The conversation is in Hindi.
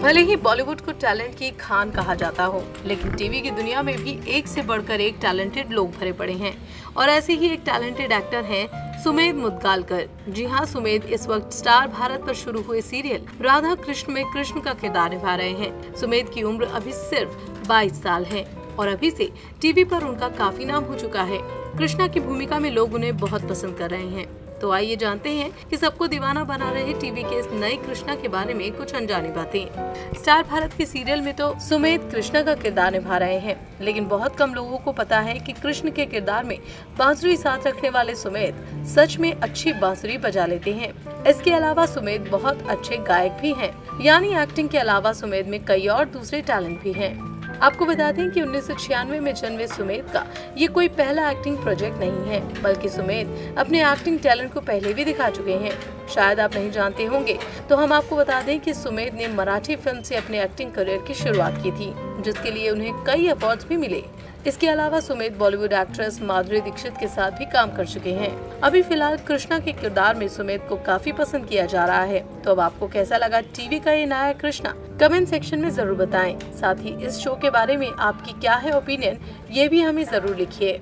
भले ही बॉलीवुड को टैलेंट की खान कहा जाता हो, लेकिन टीवी की दुनिया में भी एक से बढ़कर एक टैलेंटेड लोग भरे पड़े हैं। और ऐसे ही एक टैलेंटेड एक्टर हैं सुमेध मुदगालकर। जी हाँ सुमेध इस वक्त स्टार भारत पर शुरू हुए सीरियल राधा कृष्ण में कृष्ण का किरदार निभा रहे हैं। सुमेध की उम्र अभी सिर्फ़ 22 साल है और अभी से टीवी पर उनका काफ़ी नाम हो चुका है। कृष्णा की भूमिका में लोग उन्हें बहुत पसंद कर रहे हैं। तो आइए जानते हैं कि सबको दीवाना बना रहे टीवी के इस नए कृष्णा के बारे में कुछ अनजानी बातें। स्टार भारत के सीरियल में तो सुमेध कृष्णा का किरदार निभा रहे हैं, लेकिन बहुत कम लोगों को पता है कि कृष्ण के किरदार में बांसुरी साथ रखने वाले सुमेध सच में अच्छी बांसुरी बजा लेते हैं। इसके अलावा सुमेध बहुत अच्छे गायक भी हैं, यानी एक्टिंग के अलावा सुमेध में कई और दूसरे टैलेंट भी हैं। आपको बता दें कि उन्नीस सौ छियानवे में जन्मे सुमेध का ये कोई पहला एक्टिंग प्रोजेक्ट नहीं है, बल्कि सुमेध अपने एक्टिंग टैलेंट को पहले भी दिखा चुके हैं। शायद आप नहीं जानते होंगे तो हम आपको बता दें कि सुमेध ने मराठी फ़िल्म से अपने एक्टिंग करियर की शुरुआत की थी, जिसके लिए उन्हें कई अवार्ड भी मिले। इसके अलावा सुमित बॉलीवुड एक्ट्रेस माधुरी दीक्षित के साथ भी काम कर चुके हैं। अभी फ़िलहाल कृष्णा के किरदार में सुमित को काफ़ी पसंद किया जा रहा है। तो अब आपको कैसा लगा टीवी का ये नया कृष्णा? कमेंट सेक्शन में ज़रूर बताएँ। साथ ही इस शो के बारे में आपकी क्या है ओपिनियन, ये भी हमें ज़रूर लिखिए।